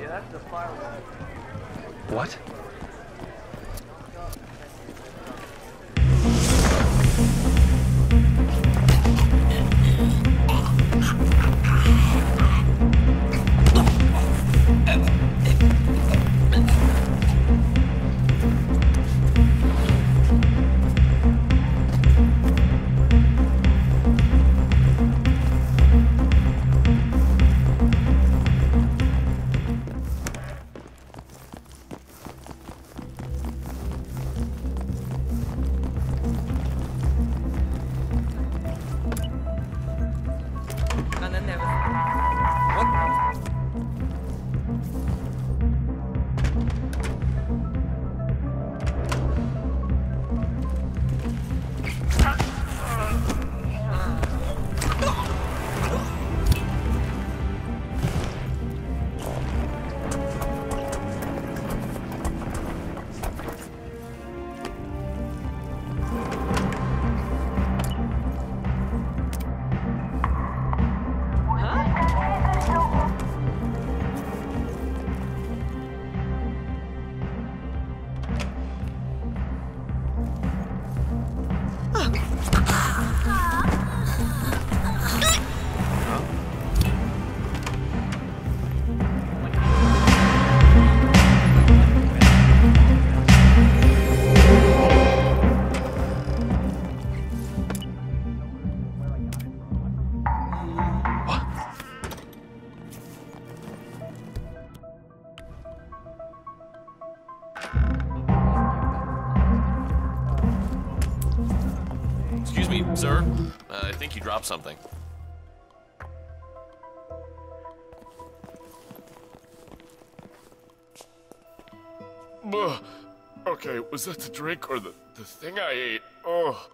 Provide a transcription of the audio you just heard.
Yeah, that's the firewall. What? Sir. Uh, I think you dropped something. Ugh. Okay, was that the drink or the, the thing I ate? Oh.